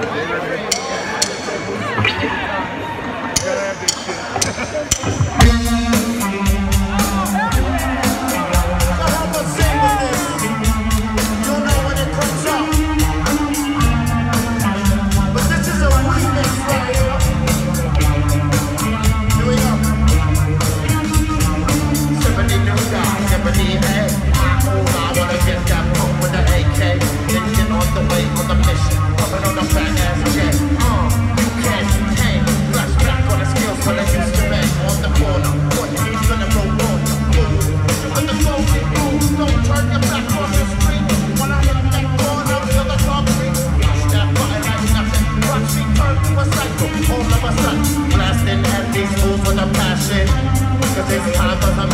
David. this time, cause